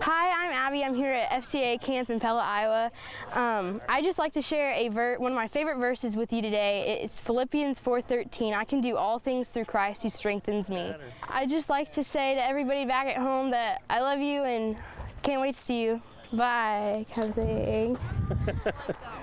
Hi, I'm Abby. I'm here at FCA camp in Pella, Iowa. Um, I just like to share a ver- one of my favorite verses with you today. It's Philippians 4:13. I can do all things through Christ who strengthens me. I just like to say to everybody back at home that I love you and can't wait to see you. Bye, kind of thing.